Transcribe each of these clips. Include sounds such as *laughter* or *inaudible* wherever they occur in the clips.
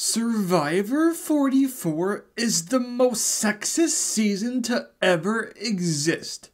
Survivor 44 is the most sexist season to ever exist.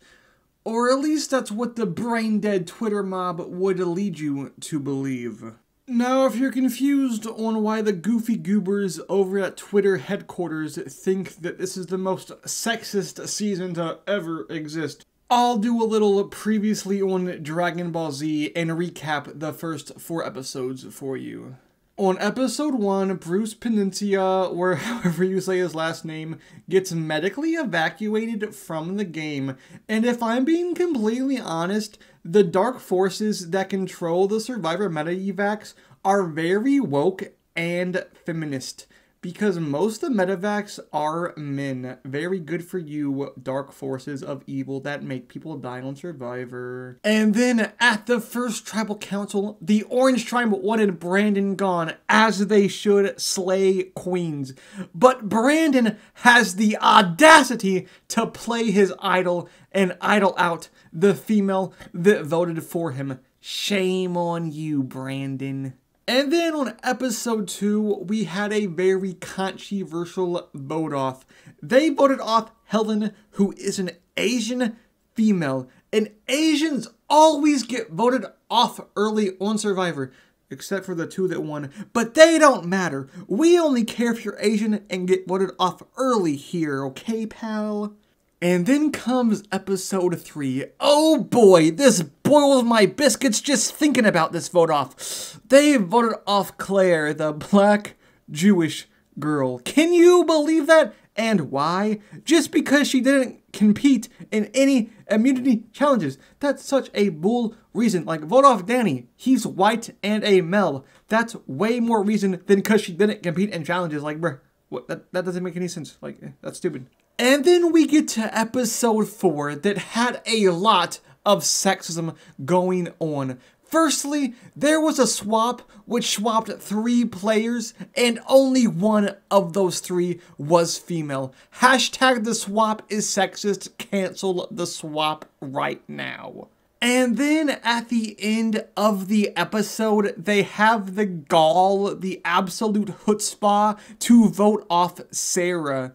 Or at least that's what the brain dead Twitter mob would lead you to believe. Now, if you're confused on why the goofy goobers over at Twitter headquarters think that this is the most sexist season to ever exist, I'll do a little previously on Dragon Ball Z and recap the first four episodes for you. On episode 1, Bruce Peninsula, or *laughs* however you say his last name, gets medically evacuated from the game. And if I'm being completely honest, the dark forces that control the Survivor medevacs are very woke and feminist because most of the medevacs are men. Very good for you, dark forces of evil that make people die on Survivor. And then at the first tribal council, the Orange Tribe wanted Brandon gone, as they should slay queens. But Brandon has the audacity to play his idol and idol out the female that voted for him. Shame on you, Brandon. And then on episode 2, we had a very controversial vote off. They voted off Helen, who is an Asian female. And Asians always get voted off early on Survivor, except for the two that won. But they don't matter. We only care if you're Asian and get voted off early here, okay, pal? And then comes episode 3. Oh boy, this boils my biscuits just thinking about this vote off. They voted off Claire, the black Jewish girl. Can you believe that? And why? Just because she didn't compete in any immunity challenges. That's such a bull reason. Like, vote off Danny. He's white and a male. That's way more reason than because she didn't compete in challenges. Like, bruh, what, that, that doesn't make any sense. Like, eh, that's stupid. And then we get to episode 4 that had a lot of sexism going on. Firstly, there was a swap which swapped three players, and only one of those three was female. Hashtag the swap is sexist, cancel the swap right now. And then at the end of the episode, they have the gall, the absolute chutzpah, to vote off Sarah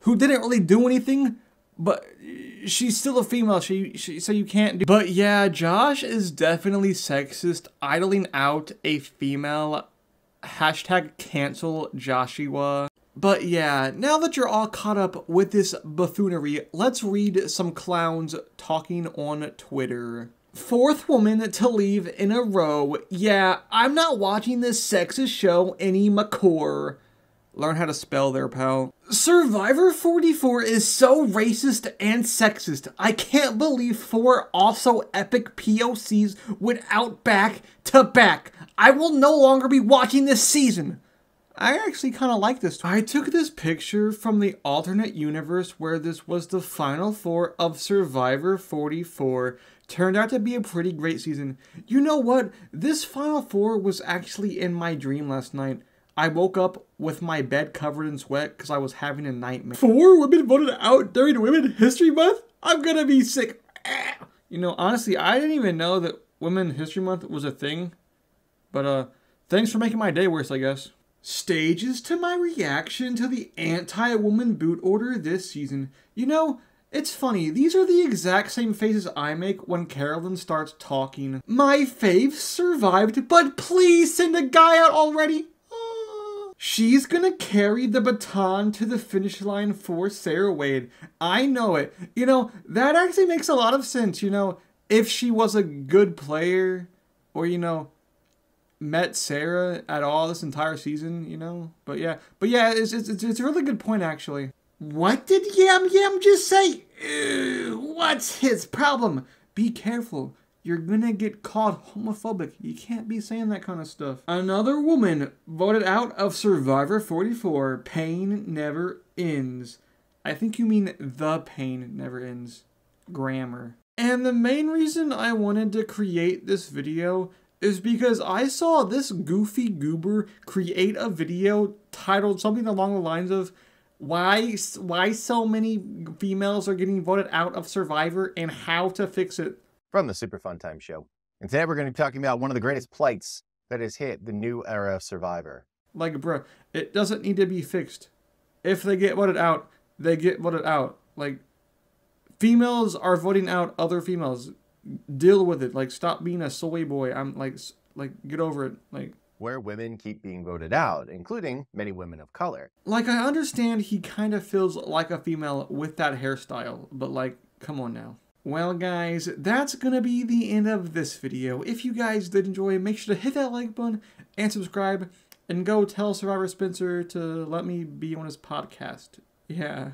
who didn't really do anything, but she's still a female. She, she so you can't do. But yeah, Josh is definitely sexist, idoling out a female. Hashtag cancel Joshua. But yeah, now that you're all caught up with this buffoonery, let's read some clowns talking on Twitter. Fourth woman to leave in a row. Yeah, I'm not watching this sexist show any anymore. Learn how to spell there, pal. Survivor 44 is so racist and sexist. I can't believe four also epic POCs went out back to back. I will no longer be watching this season. I actually kind of like this. I took this picture from the alternate universe where this was the final four of Survivor 44. Turned out to be a pretty great season. You know what? This final four was actually in my dream last night. I woke up with my bed covered in sweat because I was having a nightmare. Four women voted out during Women History Month? I'm gonna be sick. You know, honestly, I didn't even know that Women History Month was a thing. But, uh, thanks for making my day worse, I guess. Stages to my reaction to the anti woman boot order this season. You know, it's funny, these are the exact same faces I make when Carolyn starts talking. My fave survived, but please send a guy out already. She's gonna carry the baton to the finish line for Sarah Wade. I know it. You know, that actually makes a lot of sense. You know, if she was a good player or, you know, met Sarah at all this entire season, you know. But yeah, but yeah, it's, it's, it's a really good point, actually. What did Yam Yam just say? What's his problem? Be careful you're gonna get called homophobic. You can't be saying that kind of stuff. Another woman voted out of Survivor 44. Pain never ends. I think you mean the pain never ends. Grammar. And the main reason I wanted to create this video is because I saw this goofy goober create a video titled something along the lines of why why so many females are getting voted out of Survivor and how to fix it from the Super Fun Time Show. And today we're going to be talking about one of the greatest plights that has hit the new era of Survivor. Like, bro, it doesn't need to be fixed. If they get voted out, they get voted out. Like, females are voting out other females. Deal with it. Like, stop being a soy boy. I'm like, like, get over it. Like, where women keep being voted out, including many women of color. Like, I understand he kind of feels like a female with that hairstyle, but like, come on now. Well, guys, that's gonna be the end of this video. If you guys did enjoy, make sure to hit that like button and subscribe, and go tell Survivor Spencer to let me be on his podcast. Yeah.